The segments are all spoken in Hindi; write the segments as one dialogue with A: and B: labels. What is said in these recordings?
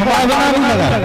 A: हमारा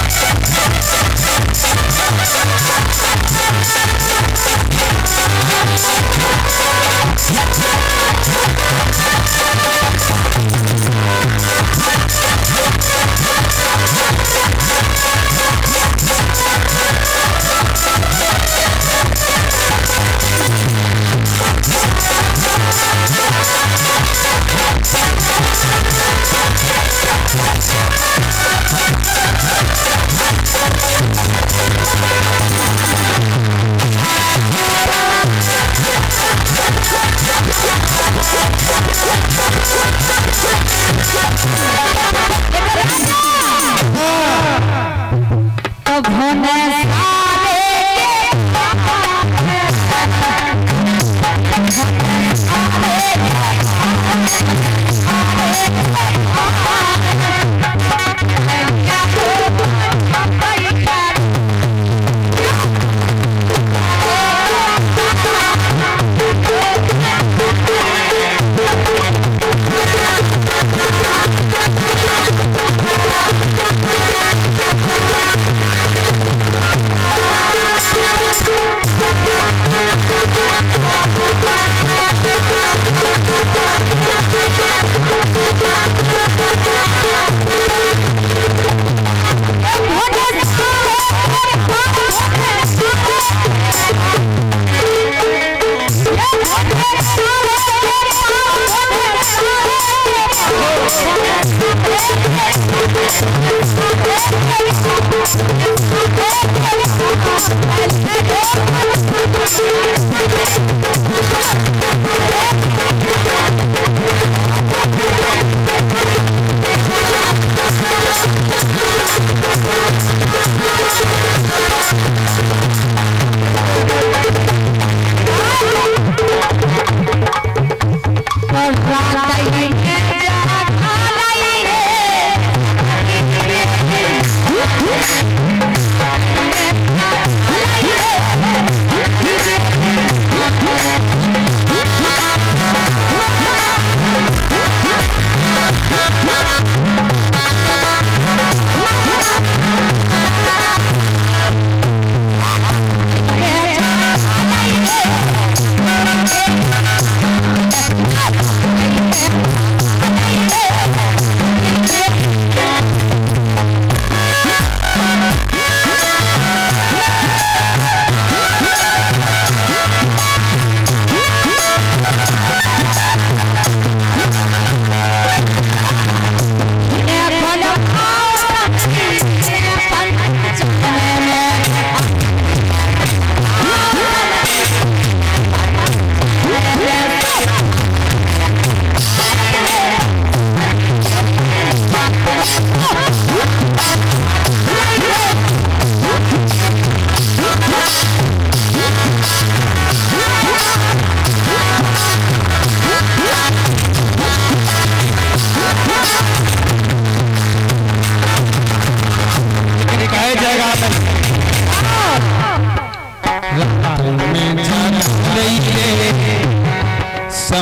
A: Eu Música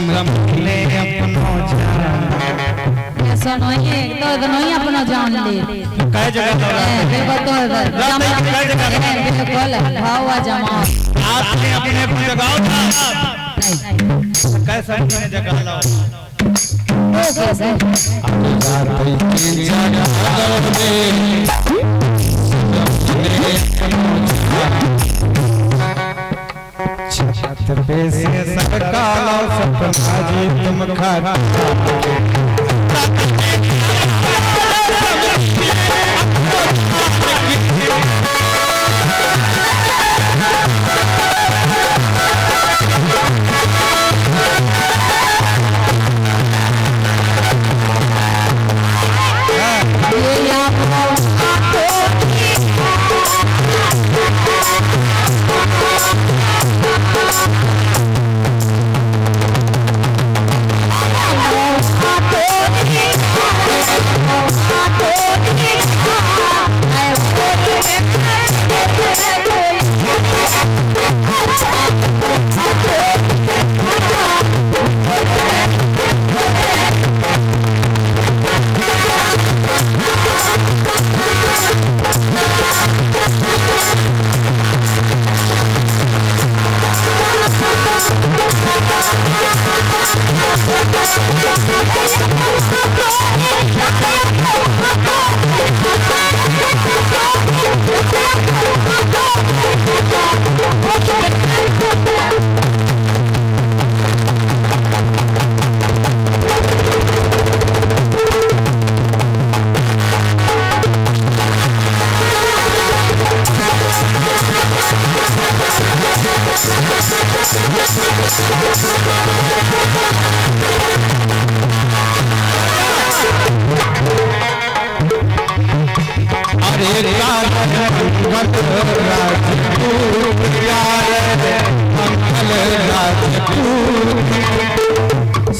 A: भी रम ले अपनो जान
B: ऐसा नहीं है तो नहीं अपना जान ले।
A: कह जगह तो दौड़ा
B: देखो रम
A: कह जगह
B: बिल्कुल भावा जमा।
A: आपने अपने को जगाओ था कैसा जगह लाओ। छत सपना जी तुम खा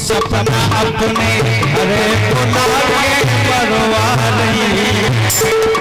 A: सपना अपने अरे बुला के परवा रही